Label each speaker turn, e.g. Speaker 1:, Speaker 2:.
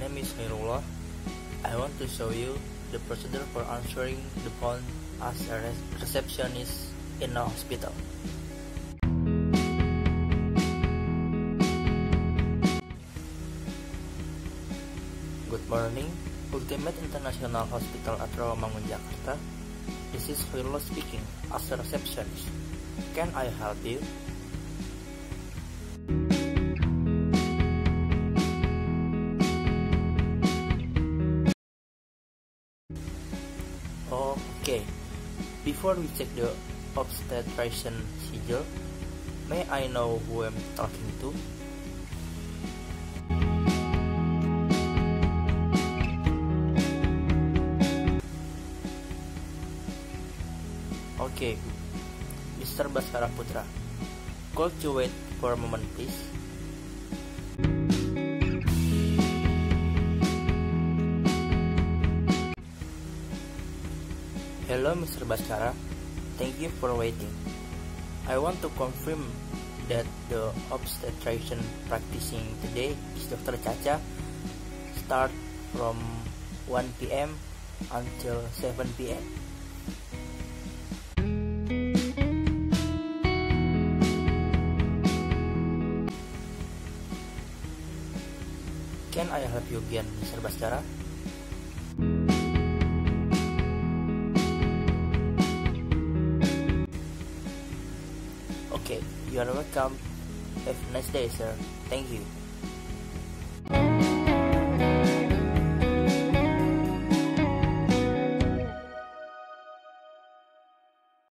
Speaker 1: Name is Hairullah. I want to show you the procedure for answering the phone as a receptionist in a hospital. Good morning, Ultimate International Hospital at Rawamangun, Jakarta. This is Hairullah speaking as a receptionist. Can I help you? Before we check the obstetrician schedule, may I know who I'm talking to? Okay, Mr. Baskara Putra, could you wait for a moment please? Hello Mr. Baskara, thank you for waiting. I want to confirm that the obstetrician practicing today is Dr. Chacha start from 1 p.m. until 7 p.m. Can I help you again, Mr. Baskara? Okay, you are welcome. Have a nice day, sir. Thank you.